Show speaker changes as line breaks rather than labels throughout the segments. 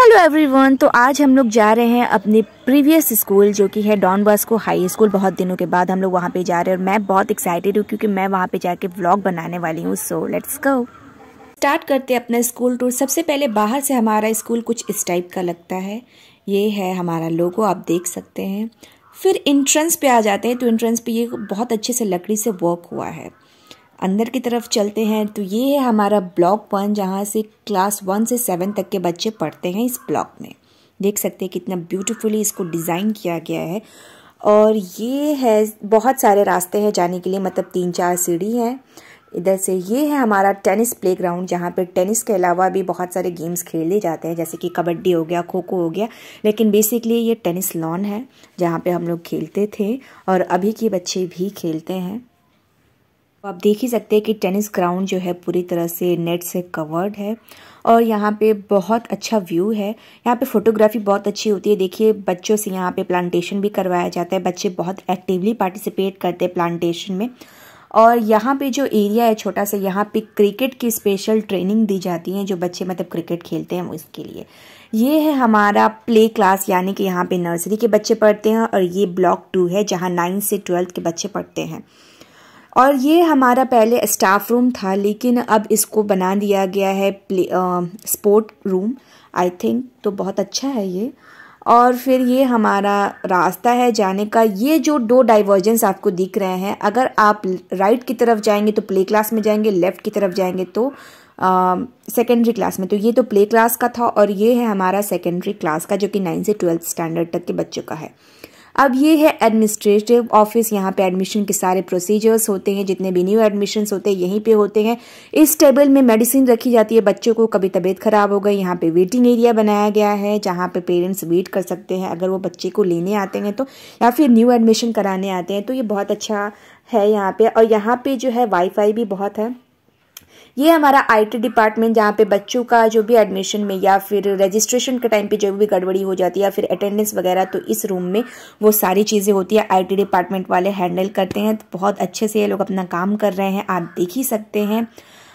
Hello everyone तो आज हम लोग जा रहे हैं अपने प्रीवियस स्कूल जो कि है डॉन बॉस्को हाई स्कूल बहुत दिनों के बाद हम लोग वहाँ पे जा रहे हैं और मैं बहुत एक्साइटेड हूँ क्योंकि मैं वहाँ पे जाके व्लॉग बनाने वाली हूँ। सो लेट्स गो स्टार्ट करते हैं अपना स्कूल टूर सबसे पहले बाहर से हमारा स्कूल कुछ इस टाइप का लगता है। ये है हमारा लोगो आप देख सकते हैं। फिर इंट्रेंस पे आ जाते हैं। तो इंट्रेंस पे ये बहुत अच्छे से लकड़ी से वर्क हुआ है। अंदर की तरफ़ चलते हैं तो ये है हमारा ब्लॉक वन जहाँ से क्लास वन से सेवन तक के बच्चे पढ़ते हैं इस ब्लॉक में। देख सकते हैं कितना ब्यूटीफुली इसको डिज़ाइन किया गया है। और ये है, बहुत सारे रास्ते हैं जाने के लिए मतलब तीन चार सीढ़ी हैं। इधर से ये है हमारा टेनिस प्लेग्राउंड जहाँ पर टेनिस के अलावा भी बहुत सारे गेम्स खेले जाते हैं, जैसे कि कबड्डी हो गया खो खो हो गया। लेकिन बेसिकली ये टेनिस लॉन है, जहाँ पे हम लोग खेलते थे, और अभी के बच्चे भी खेलते हैं। तो आप देख ही सकते हैं कि टेनिस ग्राउंड जो है पूरी तरह से नेट से कवर्ड है और यहाँ पे बहुत अच्छा व्यू है। यहाँ पे फोटोग्राफी बहुत अच्छी होती है। देखिए, बच्चों से यहाँ पे प्लांटेशन भी करवाया जाता है। बच्चे बहुत एक्टिवली पार्टिसिपेट करते हैं प्लांटेशन में। और यहाँ पे जो एरिया है छोटा सा, यहाँ पे क्रिकेट की स्पेशल ट्रेनिंग दी जाती है, जो बच्चे मतलब क्रिकेट खेलते हैं उसके लिए। ये है हमारा प्ले क्लास यानी कि यहाँ पे नर्सरी के बच्चे पढ़ते हैं और ये ब्लॉक टू है, जहाँ नाइन्थ से ट्वेल्थ के बच्चे पढ़ते हैं। और ये हमारा पहले स्टाफ रूम था, लेकिन अब इसको बना दिया गया है play sport room I think तो बहुत अच्छा है ये। और फिर ये हमारा रास्ता है जाने का। ये जो दो डाइवर्जेंस आपको दिख रहे हैं, अगर आप राइट की तरफ़ जाएँगे तो प्ले क्लास में जाएँगे लेफ़्ट की तरफ़ जाएँगे तो सेकेंडरी क्लास में। तो ये तो प्ले क्लास का था और ये है हमारा सेकेंडरी क्लास का, जो कि नाइन से ट्वेल्थ स्टैंडर्ड तक के बच्चों का है। अब ये है एडमिनिस्ट्रेटिव ऑफ़िस यहाँ पे एडमिशन के सारे प्रोसीजर्स होते हैं, जितने भी न्यू एडमिशन होते हैं, यहीं पे होते हैं। इस टेबल में मेडिसिन रखी जाती है, बच्चों को कभी तबीयत खराब हो गई, यहाँ पे वेटिंग एरिया बनाया गया है, जहाँ पे पेरेंट्स वेट कर सकते हैं, अगर वो बच्चे को लेने आते हैं तो या फिर न्यू एडमिशन कराने आते हैं तो ये बहुत अच्छा है यहाँ पे। और यहाँ पे जो है वाईफाई भी बहुत है। ये हमारा आईटी डिपार्टमेंट जहाँ पे बच्चों का जो भी एडमिशन में या फिर रजिस्ट्रेशन के टाइम पे जो भी गड़बड़ी हो जाती है या फिर अटेंडेंस वगैरह तो इस रूम में वो सारी चीज़ें होती है। आईटी डिपार्टमेंट वाले हैंडल करते हैं। तो बहुत अच्छे से ये लोग अपना काम कर रहे हैं। आप देख ही सकते हैं।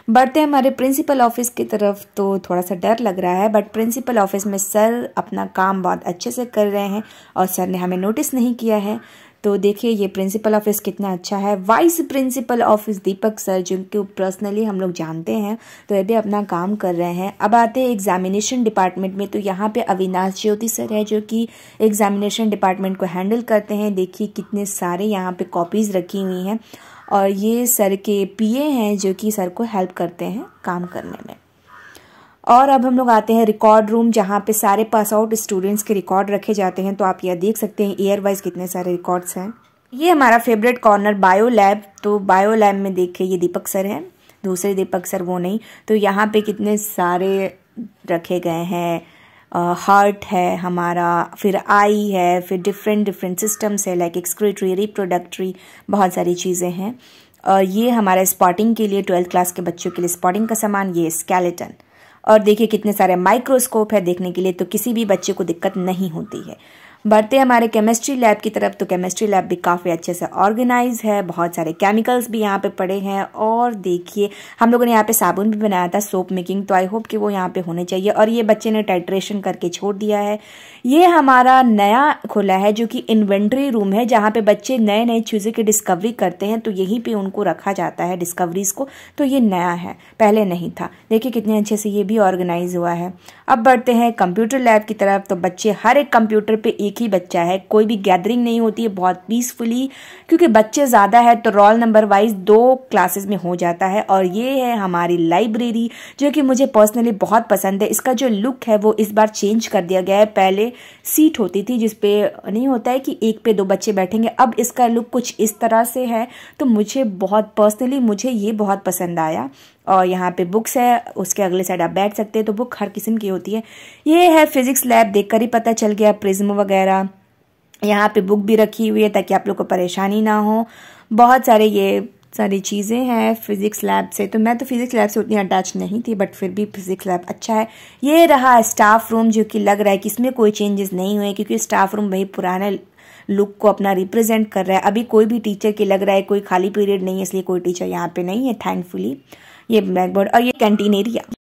बढ़ते हैं हमारे प्रिंसिपल ऑफ़िस की तरफ़ तो थोड़ा सा डर लग रहा है बट प्रिंसिपल ऑफ़िस में सर अपना काम बहुत अच्छे से कर रहे हैं और सर ने हमें नोटिस नहीं किया है। तो देखिए, ये प्रिंसिपल ऑफ़िस कितना अच्छा है। Vice principal office Deepak sir, जिनको पर्सनली हम लोग जानते हैं तो ये भी अपना काम कर रहे हैं। अब आते हैं एग्जामिनेशन डिपार्टमेंट में तो यहाँ पे अविनाश ज्योति सर है, जो कि एग्जामिनेशन डिपार्टमेंट को हैंडल करते हैं। देखिए, कितने सारे यहाँ पे कॉपीज़ रखी हुई हैं। और ये सर के पीए हैं, जो कि सर को हेल्प करते हैं काम करने में। और अब हम लोग आते हैं रिकॉर्ड रूम जहाँ पे सारे पास आउट स्टूडेंट्स के रिकॉर्ड रखे जाते हैं। तो आप यह देख सकते हैं ईयर वाइज कितने सारे रिकॉर्ड्स हैं। ये हमारा फेवरेट कॉर्नर बायो लैब तो बायो लैब में देखिए, ये दीपक सर हैं। दूसरे दीपक सर वो नहीं। तो यहाँ पे कितने सारे रखे गए हैं। हार्ट है हमारा, फिर आई है, फिर डिफरेंट डिफरेंट सिस्टम्स है लाइक एक्सक्रेटरी रिप्रोडक्टरी बहुत सारी चीज़ें हैं। और ये हमारा स्पॉटिंग के लिए ट्वेल्थ क्लास के बच्चों के लिए स्पॉटिंग का सामान, ये स्केलेटन और देखिए कितने सारे माइक्रोस्कोप है देखने के लिए तो किसी भी बच्चे को दिक्कत नहीं होती है। बढ़ते हमारे केमिस्ट्री लैब की तरफ़ तो केमिस्ट्री लैब भी काफ़ी अच्छे से ऑर्गेनाइज है, बहुत सारे केमिकल्स भी यहाँ पे पड़े हैं, और देखिए, हम लोगों ने यहाँ पे साबुन भी बनाया था सोप मेकिंग तो आई होप कि वो यहाँ पे होने चाहिए, और ये बच्चे ने टाइट्रेशन करके छोड़ दिया है। ये हमारा नया खुला है, जो कि इन्वेंट्री रूम है, जहाँ पे बच्चे नए नए चीज़ों की डिस्कवरी करते हैं तो यहीं पर उनको रखा जाता है डिस्कवरीज को तो ये नया है, पहले नहीं था। देखिए कितने अच्छे से ये भी ऑर्गेनाइज हुआ है। अब बढ़ते हैं कंप्यूटर लैब की तरफ़ तो बच्चे हर एक कंप्यूटर पे एक ही बच्चा है। कोई भी गैदरिंग नहीं होती है बहुत पीसफुली क्योंकि बच्चे ज़्यादा है तो रोल नंबर वाइज दो क्लासेस में हो जाता है। और ये है हमारी लाइब्रेरी जो कि मुझे पर्सनली बहुत पसंद है। इसका जो लुक है वो इस बार चेंज कर दिया गया है। पहले सीट होती थी जिसपे नहीं होता है कि एक पे दो बच्चे बैठेंगे। अब इसका लुक कुछ इस तरह से है तो मुझे बहुत पर्सनली मुझे ये बहुत पसंद आया। और यहाँ पे बुक्स है, उसके अगले साइड आप बैठ सकते हैं तो बुक हर किस्म की होती है। ये है फिजिक्स लैब देखकर ही पता चल गया प्रिज्म वगैरह। यहाँ पे बुक भी रखी हुई है, ताकि आप लोग को परेशानी ना हो। बहुत सारे ये सारी चीज़ें हैं फिज़िक्स लैब से। तो मैं तो फिज़िक्स लैब से उतनी अटैच नहीं थी बट फिर भी फिज़िक्स लैब अच्छा है। ये रहा स्टाफ रूम जो कि लग रहा है कि इसमें कोई चेंजेस नहीं हुए, क्योंकि स्टाफ रूम वही पुराने लुक को अपना रिप्रेजेंट कर रहा है। अभी कोई भी टीचर की लग रहा है, कोई खाली पीरियड नहीं है, इसलिए कोई टीचर यहाँ पे नहीं है थैंकफुली ये ब्लैक बोर्ड और ये कैंटीन एरिया